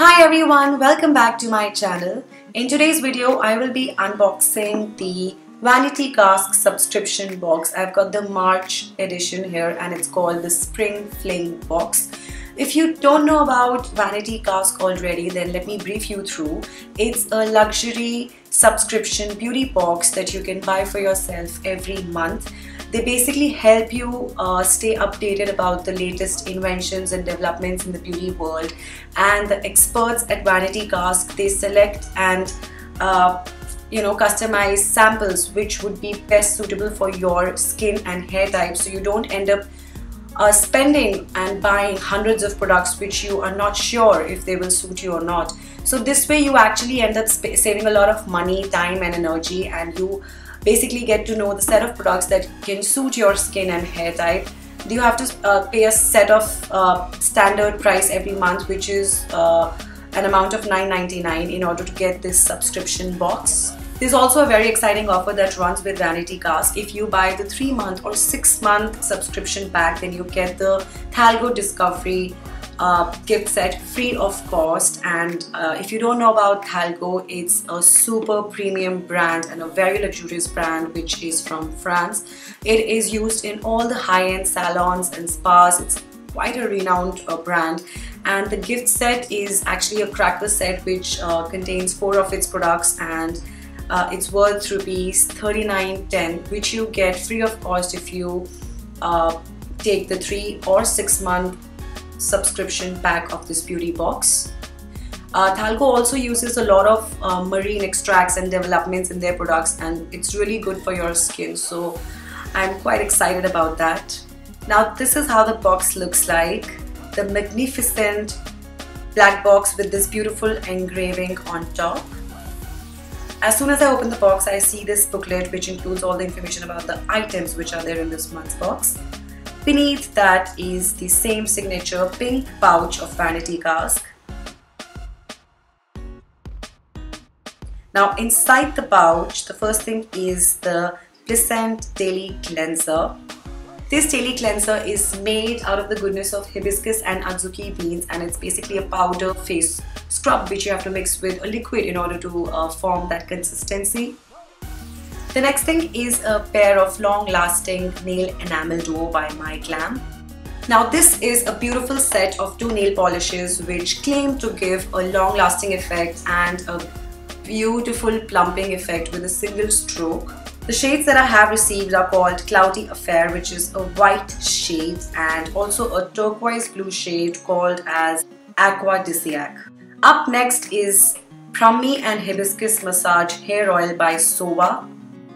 Hi everyone, welcome back to my channel. In today's video, I will be unboxing the Vanity Cask subscription box. I've got the March edition here and it's called the Spring Fling box. If you don't know about Vanity Cask already, then let me brief you through. It's a luxury subscription beauty box that you can buy for yourself every month they basically help you uh, stay updated about the latest inventions and developments in the beauty world. And the experts at Vanity Cask, they select and uh, you know customize samples which would be best suitable for your skin and hair type so you don't end up uh, spending and buying hundreds of products which you are not sure if they will suit you or not. So this way you actually end up saving a lot of money, time and energy and you basically get to know the set of products that can suit your skin and hair type. Do you have to uh, pay a set of uh, standard price every month which is uh, an amount of $9.99 in order to get this subscription box. There's also a very exciting offer that runs with Vanity Cask. If you buy the 3 month or 6 month subscription pack then you get the Thalgo Discovery uh, gift set free of cost. And uh, if you don't know about Thalgo it's a super premium brand and a very luxurious brand which is from France. It is used in all the high-end salons and spas. It's quite a renowned uh, brand. And the gift set is actually a cracker set which uh, contains four of its products. And uh, it's worth rupees 39.10 which you get free of cost if you uh, take the three or six month subscription pack of this beauty box. Uh, Thalgo also uses a lot of uh, marine extracts and developments in their products and it's really good for your skin so I'm quite excited about that. Now this is how the box looks like. The magnificent black box with this beautiful engraving on top. As soon as I open the box, I see this booklet which includes all the information about the items which are there in this month's box. Beneath that is the same signature pink pouch of Vanity Cask. Now inside the pouch, the first thing is the Pleasant Daily Cleanser. This daily cleanser is made out of the goodness of hibiscus and adzuki beans and it's basically a powder face scrub which you have to mix with a liquid in order to uh, form that consistency. The next thing is a pair of long-lasting nail enamel duo by MyGlamm. Now this is a beautiful set of two nail polishes which claim to give a long-lasting effect and a beautiful plumping effect with a single stroke. The shades that I have received are called Cloudy Affair which is a white shade and also a turquoise blue shade called as Aquadisiac. Up next is Brahmi and Hibiscus Massage Hair Oil by Sowa.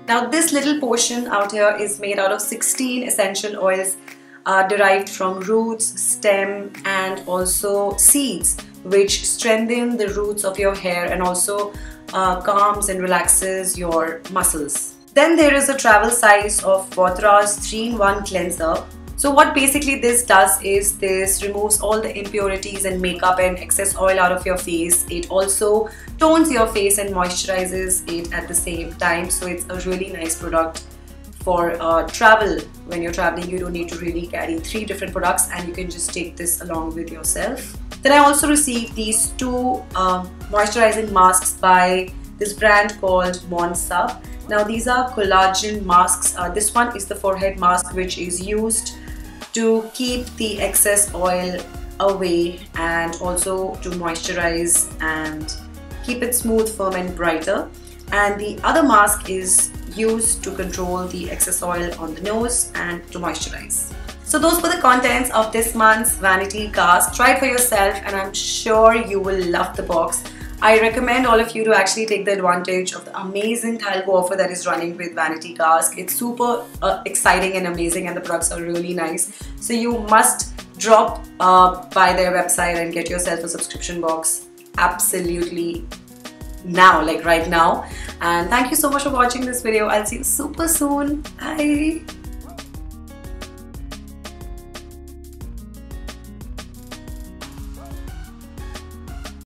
Now this little portion out here is made out of 16 essential oils uh, derived from roots, stem and also seeds which strengthen the roots of your hair and also uh, calms and relaxes your muscles. Then there is a travel size of Bothra's 3-in-1 cleanser so what basically this does is this removes all the impurities and makeup and excess oil out of your face. It also tones your face and moisturizes it at the same time. So it's a really nice product for uh, travel. When you're traveling, you don't need to really carry three different products and you can just take this along with yourself. Then I also received these two uh, moisturizing masks by this brand called Monsub. Now these are collagen masks. Uh, this one is the forehead mask which is used to keep the excess oil away and also to moisturize and keep it smooth, firm and brighter. And the other mask is used to control the excess oil on the nose and to moisturize. So those were the contents of this month's Vanity Cask. Try it for yourself and I'm sure you will love the box. I recommend all of you to actually take the advantage of the amazing Thalgo offer that is running with Vanity Cask. It's super uh, exciting and amazing and the products are really nice. So you must drop uh, by their website and get yourself a subscription box absolutely now, like right now. And thank you so much for watching this video. I'll see you super soon. Bye.